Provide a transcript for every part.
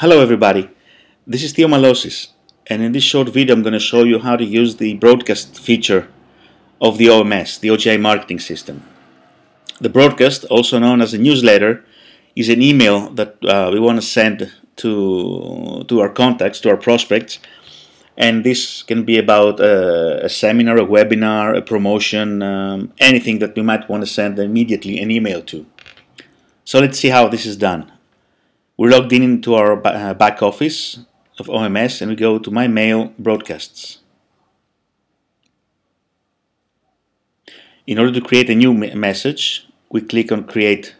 Hello everybody, this is Theo Malosis and in this short video I'm going to show you how to use the broadcast feature of the OMS, the OGI marketing system. The broadcast, also known as a newsletter, is an email that uh, we want to send to, to our contacts, to our prospects and this can be about a, a seminar, a webinar, a promotion, um, anything that we might want to send immediately an email to. So let's see how this is done. We're logged in into our uh, back office of OMS and we go to My Mail Broadcasts. In order to create a new message, we click on Create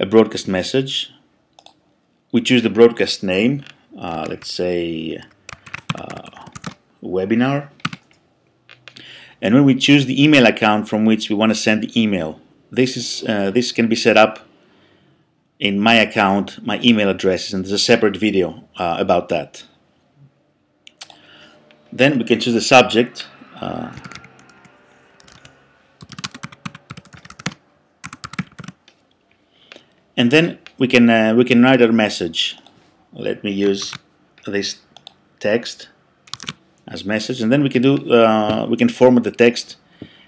a Broadcast Message. We choose the broadcast name, uh, let's say uh, Webinar. And when we choose the email account from which we want to send the email, this is uh, this can be set up in my account, my email addresses, and there's a separate video uh, about that. Then we can choose the subject. Uh, and then we can uh, we can write our message. Let me use this text as message, and then we can do uh, we can format the text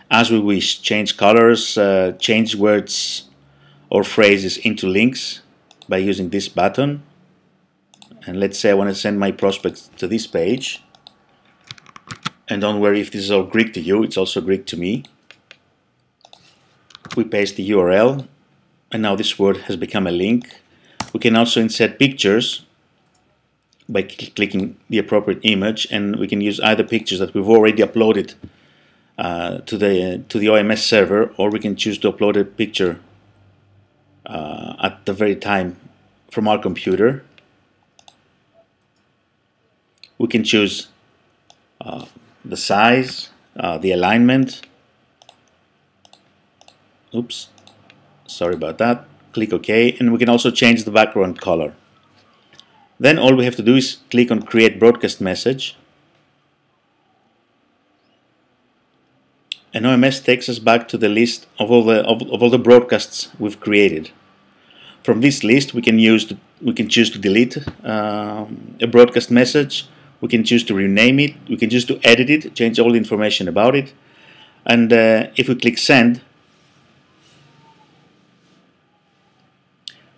as we wish. Change colors, uh, change words or phrases into links by using this button. And let's say I want to send my prospects to this page. And don't worry if this is all Greek to you it's also Greek to me. We paste the URL and now this word has become a link. We can also insert pictures by cl clicking the appropriate image and we can use either pictures that we've already uploaded uh, to the to the OMS server or we can choose to upload a picture uh, at the very time from our computer. We can choose uh, the size, uh, the alignment. Oops, sorry about that. Click OK, and we can also change the background color. Then all we have to do is click on Create Broadcast Message. And OMS takes us back to the list of all the of, of all the broadcasts we've created. From this list, we can use to, we can choose to delete um, a broadcast message. We can choose to rename it. We can choose to edit it, change all the information about it. And uh, if we click send,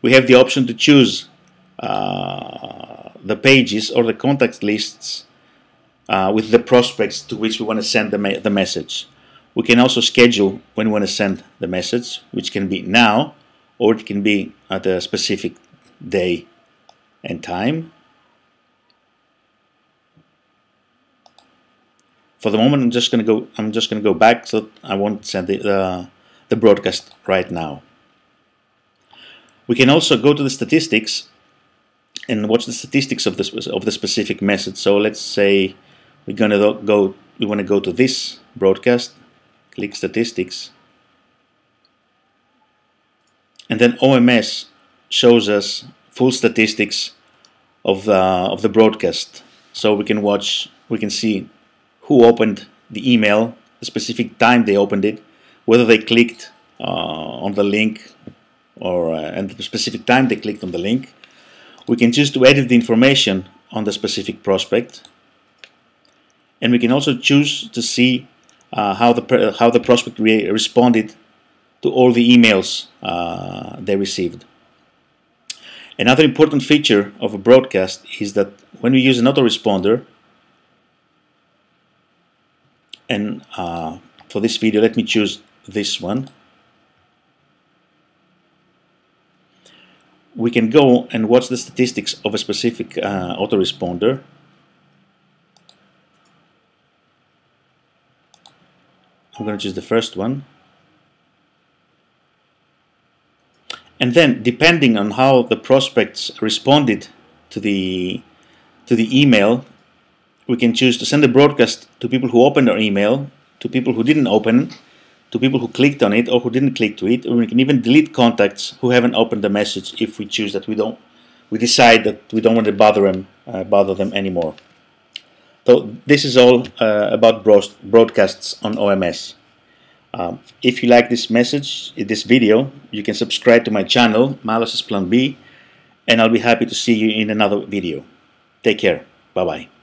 we have the option to choose uh, the pages or the contact lists uh, with the prospects to which we want to send the, the message. We can also schedule when we want to send the message, which can be now or it can be at a specific day and time. For the moment, I'm just going to go. I'm just going to go back, so I won't send the uh, the broadcast right now. We can also go to the statistics and watch the statistics of this of the specific message. So let's say we're going to go. We want to go to this broadcast click statistics. And then OMS shows us full statistics of the, of the broadcast. So we can watch we can see who opened the email the specific time they opened it whether they clicked uh, on the link or uh, and the specific time they clicked on the link. We can choose to edit the information on the specific prospect. And we can also choose to see uh, how the how the prospect re responded to all the emails uh, they received. Another important feature of a broadcast is that when we use an autoresponder, and uh, for this video let me choose this one, we can go and watch the statistics of a specific uh, autoresponder I'm going to choose the first one. And then, depending on how the prospects responded to the to the email, we can choose to send a broadcast to people who opened our email, to people who didn't open, to people who clicked on it or who didn't click to it. Or we can even delete contacts who haven't opened the message if we choose that we don't. We decide that we don't want to bother them, uh, bother them anymore. So this is all uh, about broadcasts on OMS. Um, if you like this message, this video, you can subscribe to my channel, Malosis Plan B, and I'll be happy to see you in another video. Take care. Bye bye.